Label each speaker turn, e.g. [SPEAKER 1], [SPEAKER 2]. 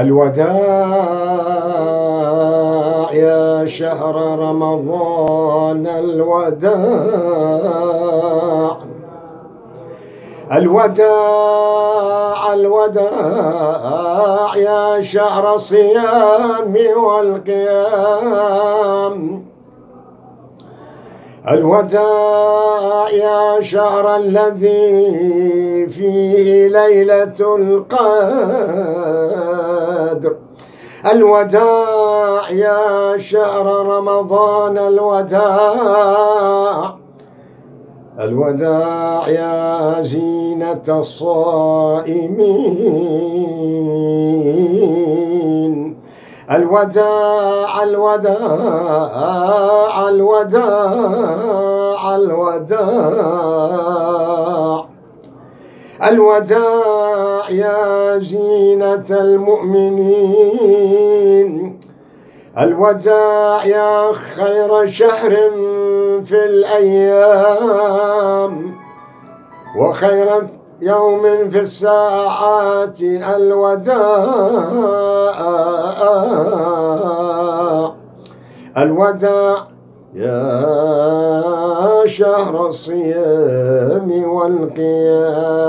[SPEAKER 1] الوداع يا شهر رمضان الوداع. الوداع الوداع يا شهر الصيام والقيام. الوداع يا شهر الذي فيه ليلة القدر. الوداع يا شهر رمضان الوداع. الوداع يا زينة الصائمين. الوداع الوداع الوداع الوداع. الوداع يا زينة المؤمنين. الوداع يا خير شهر في الأيام وخير يوم في الساعات الوداع. الوداع يا شهر الصيام والقيام.